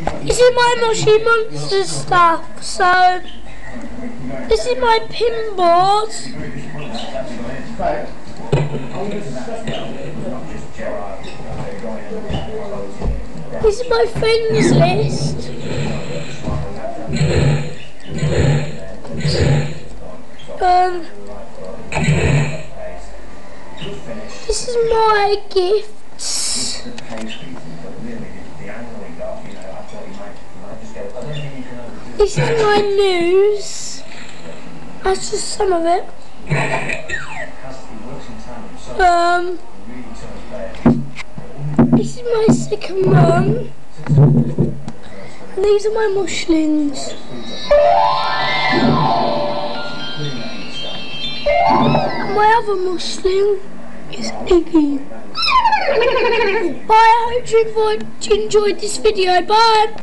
This is my Moshi Monster stuff, so this is my pin board. This is my friends list. Um, this is my gifts. This is my news. That's just some of it. Um, this is my second one. And these are my Moshlings. My other Moshling is Iggy. Hope you enjoyed this video. Bye.